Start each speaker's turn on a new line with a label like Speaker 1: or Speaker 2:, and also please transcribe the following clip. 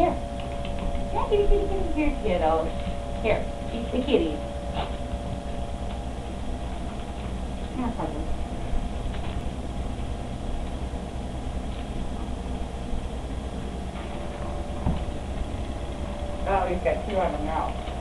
Speaker 1: Here. Yeah, kitty, kitty, kitty. Here, kiddo. Here, eat the kitty. Have.
Speaker 2: Oh, he's got two on the mouth.